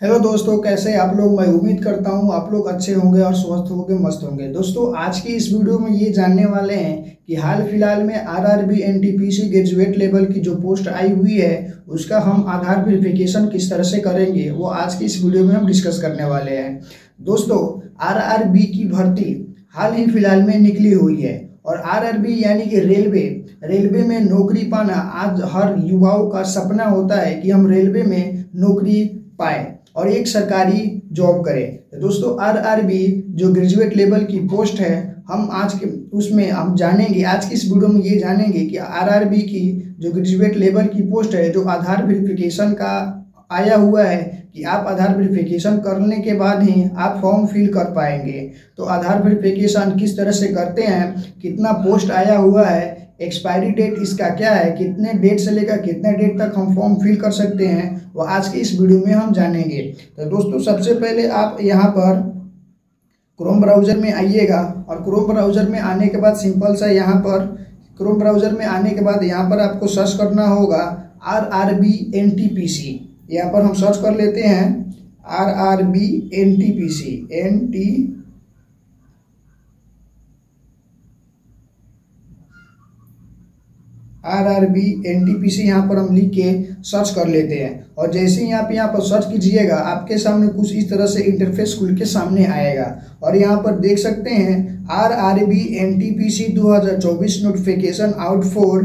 Hello दोस्तों, कैसे आप लोग? मैं उम्मीद करता हूँ आप लोग अच्छे होंगे और स्वस्थ होंगे, मस्त होंगे। दोस्तों, आज की इस वीडियो में ये जानने वाले हैं कि हाल फ़िलहाल में आरआरबी एनटीपीसी ग्रेजुएट लेवल की जो पोस्ट आई हुई है, उसका हम आधार वेरिफिकेशन किस तरह से करेंगे, वो आज की इस वीडियो में हम डिस्कस करने वाले हैं। दोस्तों आरआरबी की भर्ती हाल ही फ़िलहाल में निकली हुई है और आरआरबी यानी कि रेलवे रेलवे में नौकरी पाना आज हर युवाओं का सपना होता है कि हम रेलवे में नौकरी पाए। और एक सरकारी जॉब करें। तो दोस्तों आरआरबी जो ग्रेजुएट लेवल की पोस्ट है, हम आज के, उसमें हम जानेंगे, आज की इस वीडियो में ये जानेंगे कि आरआरबी की जो ग्रेजुएट लेवल की पोस्ट है, जो आधार वेरिफिकेशन का आया हुआ है, कि आप आधार वेरिफिकेशन करने के बाद ही आप फॉर्म फिल कर पाएँगे। तो आधार वेरिफिकेशन किस तरह से करते हैं, कितना पोस्ट आया हुआ है एक्सपायरी डेट इसका क्या है? कितने डेट से लेकर कितने डेट तक हम फॉर्म फिल कर सकते हैं? वो आज के इस वीडियो में हम जानेंगे। तो दोस्तों, सबसे पहले आप यहाँ पर क्रोम ब्राउज़र में आइएगा और क्रोम ब्राउज़र में आने के बाद सिंपल सा यहाँ पर क्रोम ब्राउज़र में आने के बाद यहाँ पर आपको सर्च करना होगा R R B N T P C यहाँ पर हम सर्च कर लेते हैं R R B N T P C N T R R B N T P C यहाँ पर हम लिख के सर्च कर लेते हैं। और जैसे ही आप यहाँ पर सर्च कीजिएगा, आपके सामने कुछ इस तरह से इंटरफेस खुल के सामने आएगा। और यहाँ पर देख सकते हैं R R B N T P C दो हज़ार चौबीस नोटिफिकेशन आउट फॉर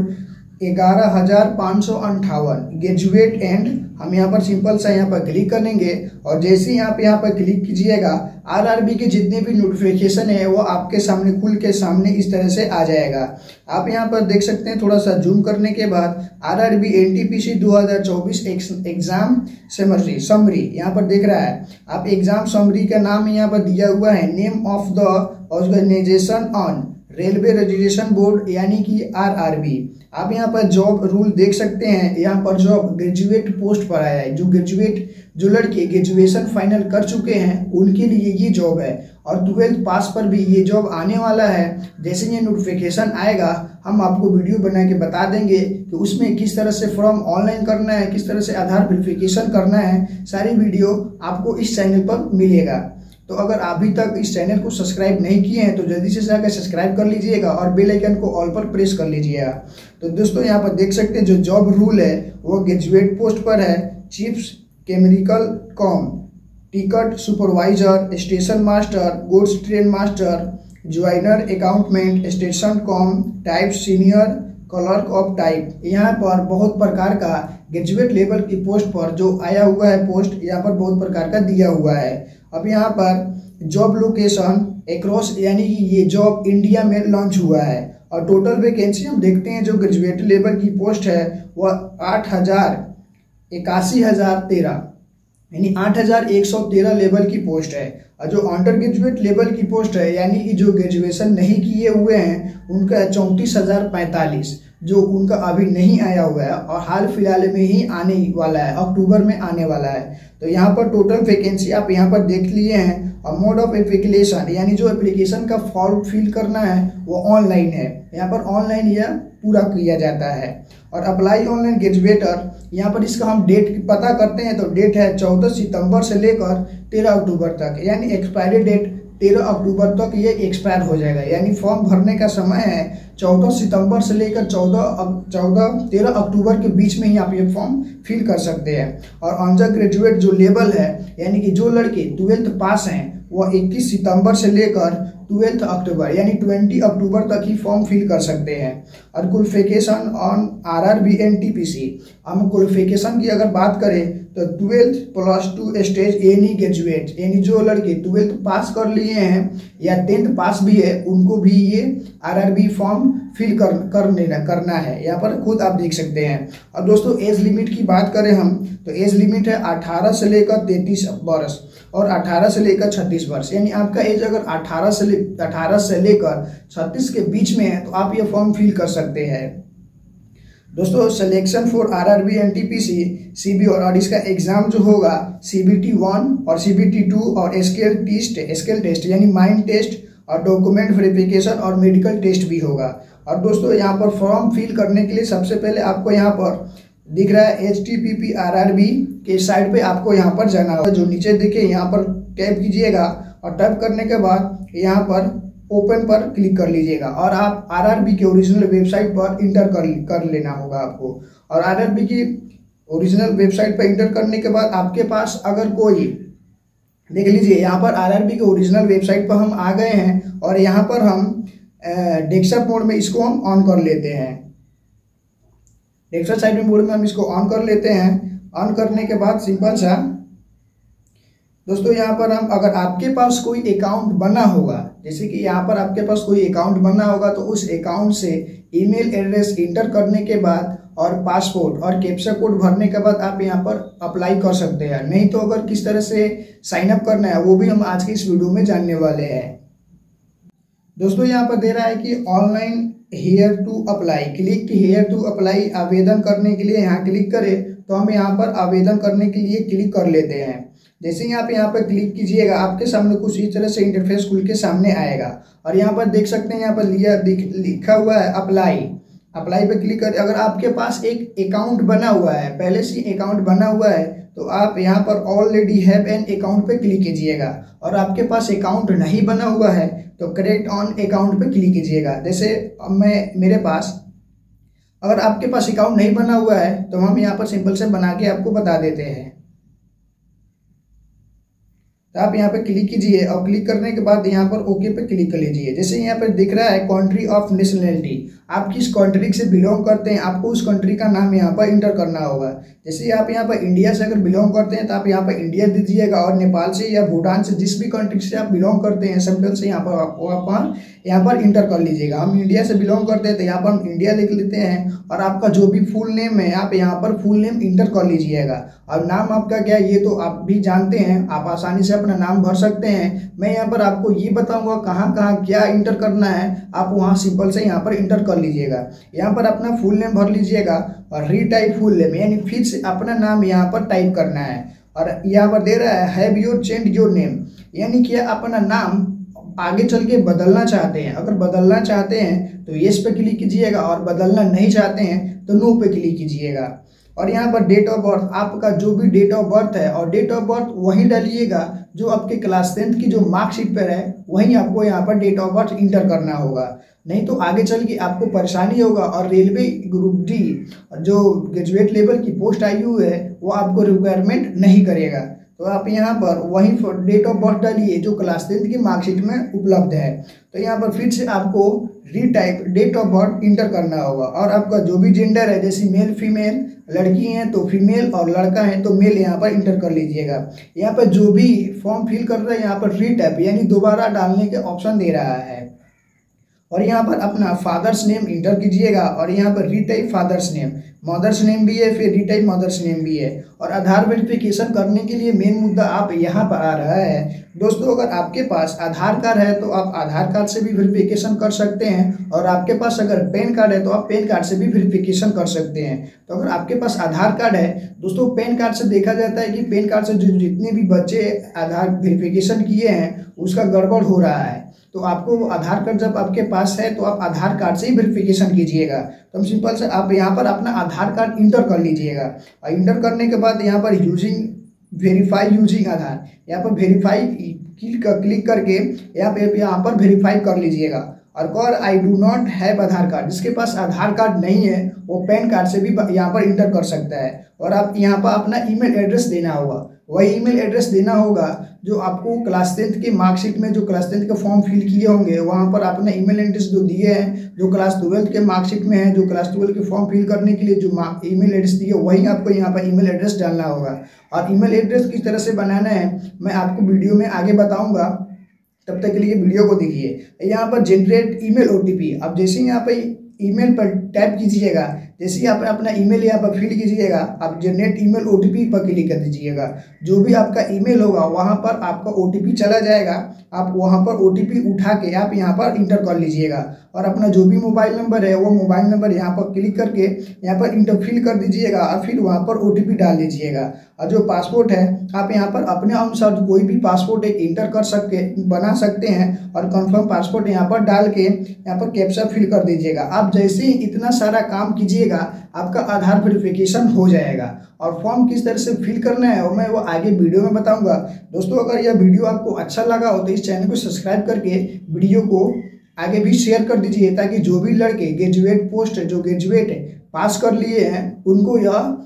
ग्यारह हज़ार पाँच सौ अंठावन। ग्रेजुएट एंड हम यहाँ पर सिंपल सा यहाँ पर क्लिक करेंगे और जैसे ही आप यहाँ पर क्लिक कीजिएगा आरआरबी के जितने भी नोटिफिकेशन है वो आपके सामने खुल के सामने इस तरह से आ जाएगा। आप यहाँ पर देख सकते हैं थोड़ा सा जूम करने के बाद RRB NTPC 2024 exam summary summary यहाँ पर देख रहा है। आप एग्ज़ाम समरी का नाम यहाँ पर दिया हुआ है name of the organisation on railway registration board यानी कि आरआरबी आप यहाँ पर जॉब रूल देख सकते हैं। यहाँ पर जॉब ग्रेजुएट पोस्ट पर आया है, जो ग्रेजुएट जो लड़के ग्रेजुएशन फाइनल कर चुके हैं, उनके लिए ये जॉब है। और ट्वेल्थ पास पर भी ये जॉब आने वाला है। जैसे ये नोटिफिकेशन आएगा, हम आपको वीडियो बना के बता देंगे कि उसमें किस तरह से फॉर्म ऑनलाइन करना है, किस तरह से आधार वेरिफिकेशन करना है। सारी वीडियो आपको इस चैनल पर मिलेगा। तो अगर अभी तक इस चैनल को सब्सक्राइब नहीं किए हैं तो जल्दी से जाकर सब्सक्राइब कर लीजिएगा और बेल आइकन को ऑल पर प्रेस कर लीजिएगा। तो दोस्तों, यहाँ पर देख सकते हैं जो जॉब रूल है, वो ग्रेजुएट पोस्ट पर है, chips chemical cum, ticket supervisor, station master, goods train master, junior accountant, station cum, type senior, clerk of type. यहाँ पर बहुत प्रकार का ग्रेजुएट लेवल की पोस्ट पर जो आया हुआ है, पोस्ट यहाँ पर बहुत प्रकार का दिया हुआ है। अब यहाँ पर जॉब लोकेशन एक्रॉस यानी कि ये जॉब इंडिया में लॉन्च हुआ है। और टोटल वैकेंसी हम देखते हैं, जो ग्रेजुएट लेवल की पोस्ट है वह आठ हज़ार इक्यासी हज़ार तेरह। यानी आठ हज़ार एक सौ तेरह लेवल की पोस्ट है। और जो अंडर ग्रेजुएट लेवल की पोस्ट है, यानी कि जो ग्रेजुएशन नहीं किए हुए हैं, उनका है चौंतीस हज़ार पैंतालीस। जो उनका अभी नहीं आया हुआ है और हाल फ़िलहाल में ही आने वाला है, अक्टूबर में आने वाला है। तो यहाँ पर टोटल वैकेंसी आप यहाँ पर देख लिए हैं और मोड ऑफ़ एप्लीकेशन यानी जो एप्लीकेशन का फॉर्म फिल करना है, वो ऑनलाइन है। यहाँ पर ऑनलाइन यह पूरा किया जाता है। और अप्लाई ऑनलाइन ग्रेजुएटर यहाँ पर इसका हम डेट पता करते हैं तो डेट है चौदह सितंबर से लेकर तेरह अक्टूबर तक, यानी एक्सपायरी डेट तेरह अक्टूबर तक ये एक्सपायर हो जाएगा। यानी फॉर्म भरने का समय है चौदह सितंबर से लेकर चौदह चौदह, तेरह अक्टूबर के बीच में ही आप ये फॉर्म फिल कर सकते हैं। और अंडर ग्रेजुएट जो लेवल है, यानी कि जो लड़के ट्वेल्थ पास हैं वह 21 सितंबर से लेकर ट्वेल्थ अक्टूबर, यानी 20 अक्टूबर तक ही फॉर्म फिल कर सकते हैं। और qualification on R R B N T P C हम क्वालिफिकेशन की अगर बात करें तो twelfth plus two stage any graduate यानी जो लड़के ट्वेल्थ पास कर लिए हैं या टेंथ पास भी है, उनको भी ये आरआरबी फॉर्म फिल कर करने करना है। यहाँ पर खुद आप देख सकते हैं। और दोस्तों एज लिमिट की बात करें हम तो एज लिमिट है 18 से लेकर 33 वर्ष और 18 से लेकर 36 वर्ष यानी आपका एज अगर 18 से ले 18 से लेकर 36 के बीच में है तो आप ये फॉर्म फिल कर सकते हैं। दोस्तों selection for R R B N T P C C B और इसका एग्ज़ाम जो होगा सी बी टी वन और सी बी टी और स्केल टेस्ट स्केल टेस्ट यानी माइंड टेस्ट और डॉक्यूमेंट वेरिफिकेशन और मेडिकल टेस्ट भी होगा। और दोस्तों, यहाँ पर फॉर्म फिल करने के लिए सबसे पहले आपको यहाँ पर दिख रहा है H T P P R R B के साइड पे आपको यहाँ पर जाना होगा। जो नीचे देखिए, यहाँ पर टैप कीजिएगा और टैप करने के बाद यहाँ पर ओपन पर क्लिक कर लीजिएगा और आप आरआरबी के ओरिजिनल वेबसाइट पर इंटर कर कर लेना होगा आपको। और आरआरबी की ओरिजिनल वेबसाइट पर इंटर करने के बाद आपके पास अगर कोई, देख लीजिए, यहाँ पर आरआरबी के ओरिजिनल वेबसाइट पर हम आ गए हैं और यहाँ पर हम डेस्कटॉप मोड में इसको हम ऑन कर लेते हैं। डेस्कटॉप साइड मोड में हम इसको ऑन कर लेते हैं। ऑन करने के बाद सिंपल सा दोस्तों, यहाँ पर हम, अगर आपके पास कोई अकाउंट बना होगा, जैसे कि यहाँ पर आपके पास कोई अकाउंट बना होगा तो उस अकाउंट से ईमेल एड्रेस इंटर करने के बाद और पासपोर्ट और कैप्चा कोड भरने के बाद आप यहाँ पर अप्लाई कर सकते हैं। नहीं तो अगर किस तरह से साइन अप करना है, वो भी हम आज की इस वीडियो में जानने वाले हैं। दोस्तों, यहाँ पर दे रहा है कि online here to apply click here to apply आवेदन करने के लिए यहाँ क्लिक करें तो हम यहाँ पर आवेदन करने के लिए क्लिक कर लेते हैं। जैसे ही आप यहाँ पर क्लिक कीजिएगा, आपके सामने कुछ इस तरह से इंटरफेस खुल के सामने आएगा। और यहाँ पर देख सकते हैं, यहाँ पर लिया लिखा हुआ है अप्लाई अप्लाई पे क्लिक कर, अगर आपके पास एक अकाउंट बना हुआ है, पहले से अकाउंट बना हुआ है तो आप यहाँ पर ऑलरेडी हैव एन अकाउंट पे क्लिक कीजिएगा। और आपके पास अकाउंट नहीं बना हुआ है तो करेक्ट ऑन अकाउंट पे क्लिक कीजिएगा। जैसे मैं, मेरे पास, अगर आपके पास अकाउंट नहीं बना हुआ है तो हम यहाँ पर सिंपल से बना के आपको बता देते हैं। तो आप यहाँ पे क्लिक कीजिए और क्लिक करने के बाद यहाँ पर ओके पे क्लिक कर लीजिए। जैसे यहाँ पर दिख रहा है कंट्री ऑफ़ नेशनलिटी आप किस कंट्री से बिलोंग करते हैं, आपको उस कंट्री का नाम यहाँ पर इंटर करना होगा। जैसे आप यहाँ पर इंडिया से अगर बिलोंग करते हैं तो आप यहाँ पर इंडिया दे दीजिएगा और नेपाल से या भूटान से जिस भी कंट्री से आप बिलोंग करते हैं सिंपल से यहाँ पर आपको आप यहाँ पर इंटर कर लीजिएगा। हम इंडिया से बिलोंग करते हैं तो यहाँ पर हम इंडिया लिख लेते हैं और आपका जो भी फुल नेम है, आप यहाँ पर फुल नेम इंटर कर लीजिएगा। और नाम आपका क्या है, ये तो आप भी जानते हैं, आप आसानी से अपना नाम भर सकते हैं। मैं यहाँ पर आपको ये बताऊँगा कहाँ कहाँ क्या इंटर करना है। आप वहाँ सिंपल से यहाँ पर इंटर कर लीजिएगा। यहाँ पर अपना फुल नेम भर लीजिएगा और रीटाइप फुल नेम यानी फिर से अपना नाम यहाँ पर टाइप करना है। और यहाँ पर दे रहा है have your change your name यानी कि अपना नाम आगे चल के बदलना चाहते हैं। अगर बदलना चाहते हैं तो येस पे क्लिक कीजिएगा और बदलना नहीं चाहते हैं तो नो पे क्लिक कीजिएगा। और यहाँ पर डेट ऑफ़ बर्थ आपका जो भी डेट ऑफ़ बर्थ है और डेट ऑफ़ बर्थ वहीं डालिएगा, जो आपके क्लास टेंथ की जो मार्कशीट पर है, वहीं आपको यहाँ पर डेट ऑफ़ बर्थ इंटर करना होगा। नहीं तो आगे चल के आपको परेशानी होगा और रेलवे ग्रुप डी जो ग्रेजुएट लेवल की पोस्ट आई हुई है, वो आपको रिक्वायरमेंट नहीं करेगा। तो आप यहाँ पर वही डेट ऑफ़ बर्थ डालिए, जो क्लास टेंथ की मार्कशीट में उपलब्ध है। तो यहाँ पर फिर से आपको retype date of birth enter करना होगा। और आपका जो भी जेंडर है, जैसे मेल फीमेल लड़की हैं तो फीमेल और लड़का है तो मेल यहाँ पर इंटर कर लीजिएगा। यहाँ पर जो भी फॉर्म फिल कर रहा है, यहाँ पर रीटाइप यानी दोबारा डालने के ऑप्शन दे रहा है। और यहाँ पर अपना फादर्स नेम इंटर कीजिएगा, और यहाँ पर retype father's name mother's name भी है, फिर रिटाइप मदर्स नेम भी है। और आधार वेरिफिकेशन करने के लिए मेन मुद्दा आप यहाँ पर आ रहा है। दोस्तों, अगर आपके पास आधार कार्ड है तो आप आधार कार्ड से भी वेरिफिकेशन कर सकते हैं। और आपके पास अगर पैन कार्ड है तो आप पैन कार्ड से भी वेरिफिकेशन कर सकते हैं। तो अगर आपके पास आधार कार्ड है, दोस्तों, पैन कार्ड से देखा जाता है कि पैन कार्ड से जितने भी बच्चे आधार वेरिफिकेशन किए हैं उसका गड़बड़ हो रहा है। तो आपको आधार कार्ड जब आपके पास है तो आप आधार कार्ड से ही वेरिफिकेशन कीजिएगा। तो हम सिंपल से आप यहाँ पर अपना आधार कार्ड इंटर कर लीजिएगा। और इंटर करने के बाद यहाँ पर यूजिंग वेरीफाई यूजिंग आधार। यहाँ पर वेरीफाई क्लिक करके यहाँ पे, यहाँ पर वेरीफाई कर लीजिएगा। और Kaur I do not have Aadhaar card. जिसके पास आधार कार्ड नहीं है, वो पैन कार्ड से भी यहाँ पर इंटर कर सकता है। और आप यहाँ पर अपना ईमेल एड्रेस देना होगा। वही ईमेल एड्रेस देना होगा, जो आपको क्लास टेंथ के मार्कशीट में जो क्लास टेंथ के फॉर्म फिल किए होंगे, वहाँ पर आपने ईमेल एड्रेस जो दिए हैं, जो क्लास ट्वेल्थ के मार्कशीट में है, जो क्लास ट्वेल्थ के फॉर्म फिल करने के लिए जो ईमेल एड्रेस दिए, वही आपको यहाँ पर ईमेल एड्रेस डालना होगा। और ईमेल एड्रेस किस तरह से बनाना है, मैं आपको वीडियो में आगे बताऊँगा। तब तक के लिए वीडियो को देखिए। यहाँ पर जनरेट ईमेल ओटीपी अब जैसे यहाँ पर ईमेल पर टैप कीजिएगा जैसे ही आप अपना ईमेल यहाँ पर फिल कीजिएगा, आप जनरेट ईमेल ओटीपी पर क्लिक कर दीजिएगा। जो भी आपका ईमेल होगा, वहाँ पर आपका ओटीपी चला जाएगा। आप वहाँ पर ओटीपी उठा के आप यहाँ पर इंटर कर लीजिएगा। और अपना जो भी मोबाइल नंबर है, वो मोबाइल नंबर यहाँ पर क्लिक करके यहाँ पर इंटर फिल कर दीजिएगा और फिर वहाँ पर ओटीपी डाल दीजिएगा। और जो पासपोर्ट है, आप यहाँ पर अपने अनुसार कोई भी पासपोर्ट एक इंटर कर सकते, बना सकते हैं और कंफर्म पासपोर्ट यहाँ पर डाल के यहाँ पर कैप्चा फिल कर दीजिएगा। आप जैसे ही इतना सारा काम कीजिएगा, आपका आधार वेरिफिकेशन हो जाएगा। और फॉर्म किस तरह से फिल करना है और मैं वो आगे वीडियो में बताऊँगा। दोस्तों, अगर यह वीडियो आपको अच्छा लगा हो तो इस चैनल को सब्सक्राइब करके वीडियो को आगे भी शेयर कर दीजिए ताकि जो भी लड़के ग्रेजुएट पोस्ट जो ग्रेजुएट पास कर लिए हैं, उनको यह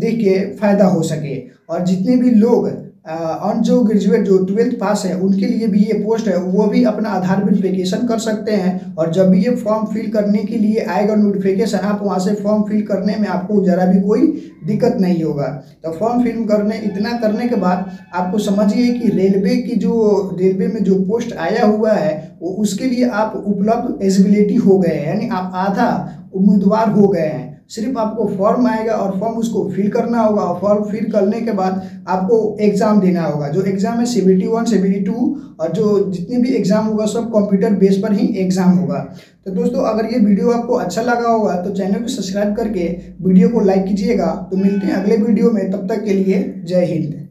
देख के फ़ायदा हो सके। और जितने भी लोग ऑन जो ग्रेजुएट जो ट्वेल्थ पास है, उनके लिए भी ये पोस्ट है, वो भी अपना आधार वेरिफिकेशन कर सकते हैं। और जब भी ये फॉर्म फिल करने के लिए आएगा नोटिफिकेशन आप वहाँ से फॉर्म फिल करने में आपको ज़रा भी कोई दिक्कत नहीं होगा। तो फॉर्म फिल करने, इतना करने के बाद आपको समझिए कि रेलवे की जो रेलवे में जो पोस्ट आया हुआ है, वो उसके लिए आप उपलब्ध एजिबिलिटी हो गए हैं, यानी आप आधा उम्मीदवार हो गए हैं। सिर्फ़ आपको फॉर्म आएगा और फॉर्म उसको फिल करना होगा और फॉर्म फिल करने के बाद आपको एग्ज़ाम देना होगा। जो एग्ज़ाम है C B T one C B T two और जो जितने भी एग्ज़ाम होगा, सब कंप्यूटर बेस पर ही एग्ज़ाम होगा। तो दोस्तों, अगर ये वीडियो आपको अच्छा लगा होगा तो चैनल को सब्सक्राइब करके वीडियो को लाइक कीजिएगा। तो मिलते हैं अगले वीडियो में, तब तक के लिए जय हिंद।